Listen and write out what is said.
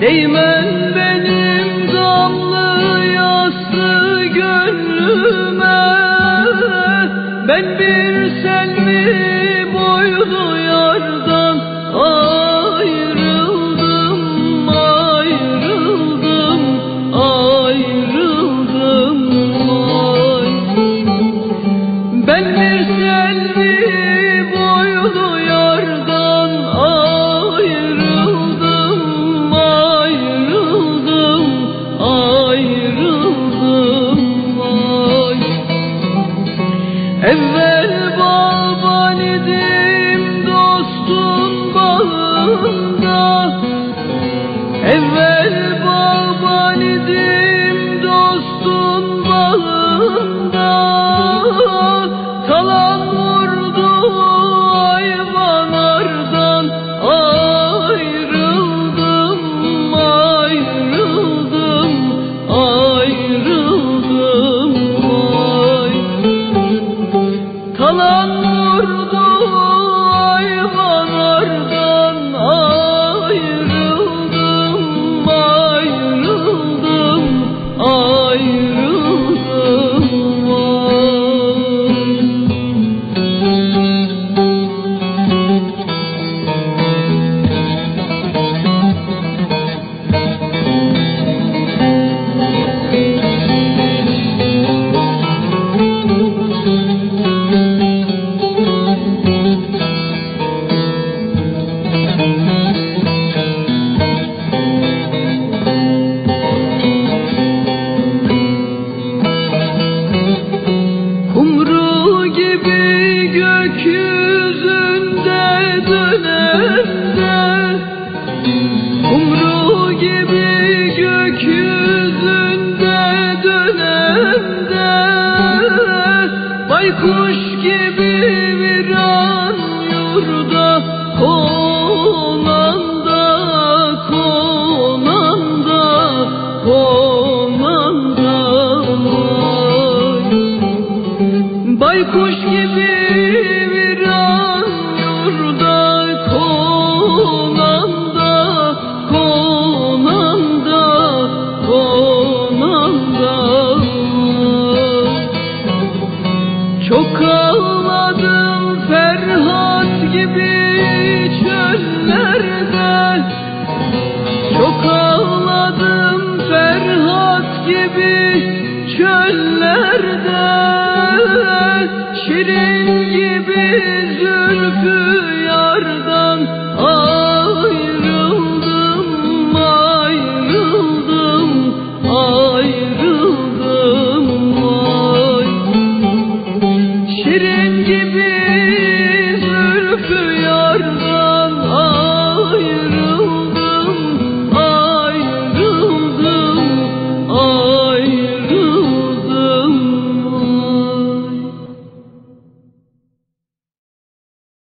Değmen benim damlı yaslı gönlüme Ben bir selvi boylu yardan ayrıldım Ayrıldım, ayrıldım ay. Ben bir Evvel baban idim dostun bağında Yalan gökyüzünde dönemde Kumru gibi gökyüzünde dönemde Baykuş gibi viran yurda konanda konanda konanda gibi çöllerde Şirin gibi zülf